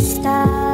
stop